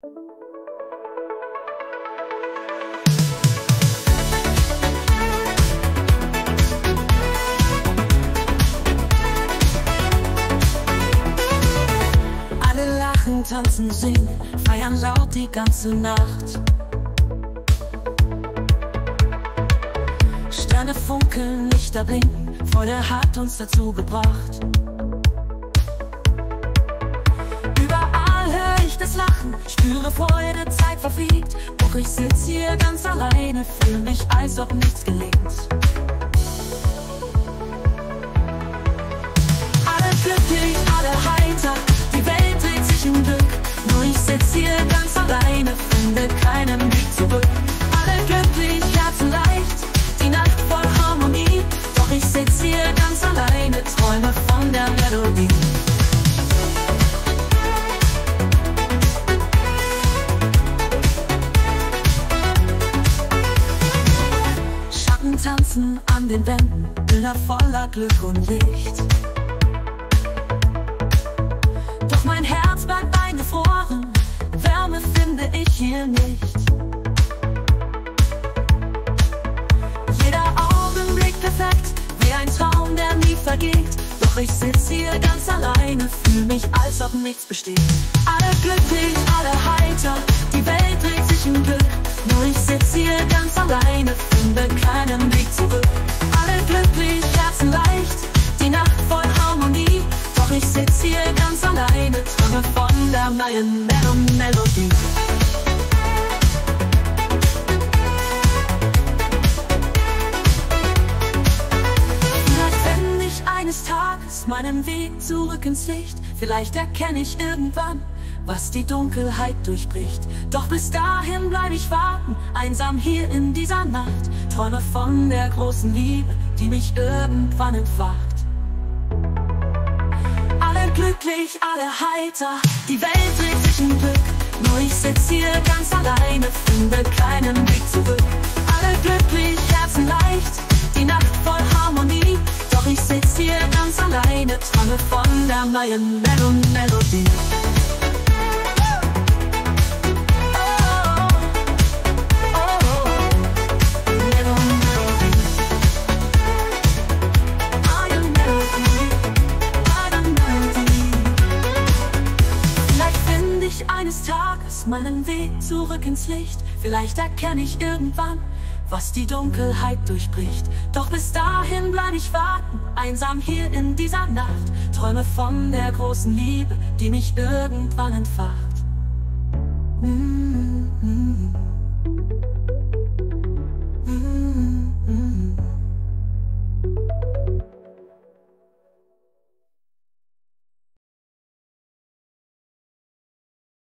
Alle lachen, tanzen, singen, feiern laut die ganze Nacht. Sterne funkeln, Lichter blinken, Freude hat uns dazu gebracht. Das Lachen, spüre Freude, Zeit verfliegt. Doch ich sitz hier ganz alleine, fühle mich, als ob nichts gelingt. Alle glücklich, alle heiter, die Welt dreht sich im Glück. Nur ich sitz hier ganz alleine, finde keinen Weg zurück. Alle glücklich, Herzen leicht, die Nacht voll Harmonie. Doch ich sitz hier ganz alleine, träume von der Melodie. Tanzen an den Wänden, Bilder voller Glück und Licht. Doch mein Herz bleibt eingefroren, Wärme finde ich hier nicht. Jeder Augenblick perfekt, wie ein Traum, der nie vergeht. Doch ich sitz hier ganz alleine, fühl mich, als ob nichts besteht. Alle glücklich, alle heiter, die Welt dreht finde keinen Weg zurück. Alle glücklich, Herzen leicht, die Nacht voll Harmonie. Doch ich sitz hier ganz alleine, träume von der neuen Mel Melodie. Vielleicht finde ich eines Tages meinen Weg zurück ins Licht. Vielleicht erkenne ich irgendwann, was die Dunkelheit durchbricht. Doch bis dahin bleib ich warten, einsam hier in dieser Nacht. Träume von der großen Liebe, die mich irgendwann entfacht. Alle glücklich, alle heiter, die Welt dreht sich im Glück. Nur ich sitz hier ganz alleine, finde keinen Weg zurück. Alle glücklich, Herzen leicht, die Nacht voll Harmonie. Doch ich sitz hier ganz alleine, träume von der neuen Mel Melodie. Eines Tages meinen Weg zurück ins Licht. Vielleicht erkenne ich irgendwann, was die Dunkelheit durchbricht. Doch bis dahin bleib ich warten, einsam hier in dieser Nacht. Träume von der großen Liebe, die mich irgendwann entfacht. Mm -hmm.